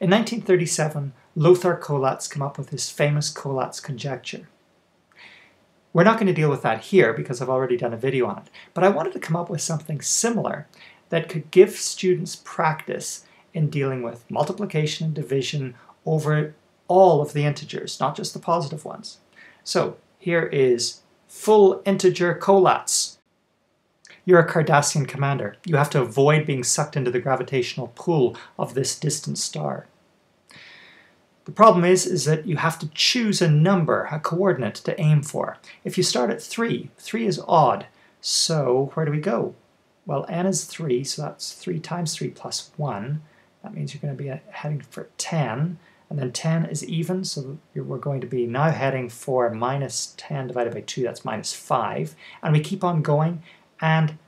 In 1937, Lothar Collatz came up with his famous Collatz conjecture. We're not going to deal with that here because I've already done a video on it, but I wanted to come up with something similar that could give students practice in dealing with multiplication and division over all of the integers, not just the positive ones. So here is full integer Collatz. You're a Cardassian commander. You have to avoid being sucked into the gravitational pull of this distant star. The problem is, is that you have to choose a number, a coordinate to aim for. If you start at 3, 3 is odd, so where do we go? Well, n is 3, so that's 3 times 3 plus 1. That means you're going to be uh, heading for 10, and then 10 is even, so we're going to be now heading for minus 10 divided by 2, that's minus 5. And we keep on going, and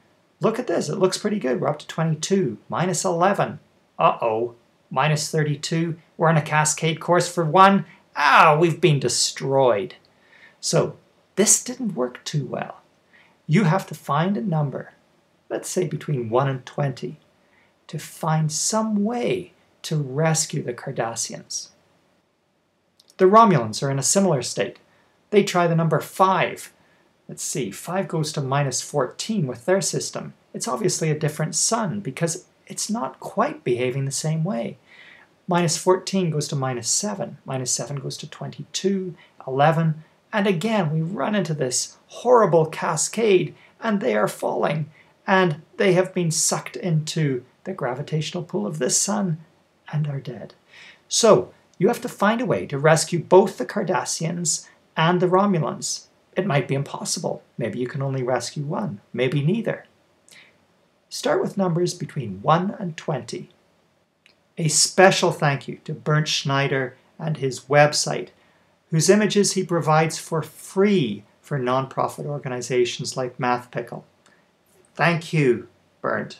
look at this, it looks pretty good. We're up to 22, minus 11. Uh-oh, minus 32. We're on a cascade course for 1. Ah, we've been destroyed. So this didn't work too well. You have to find a number, let's say between 1 and 20, to find some way to rescue the Cardassians. The Romulans are in a similar state. They try the number 5. Let's see, 5 goes to minus 14 with their system. It's obviously a different sun because it's not quite behaving the same way. Minus 14 goes to minus 7. Minus 7 goes to 22, 11, and again we run into this horrible cascade and they are falling and they have been sucked into the gravitational pull of this sun and are dead. So you have to find a way to rescue both the Cardassians and the Romulans. It might be impossible. Maybe you can only rescue one, maybe neither. Start with numbers between 1 and 20. A special thank you to Bernd Schneider and his website, whose images he provides for free for nonprofit organizations like MathPickle. Thank you, Bernd.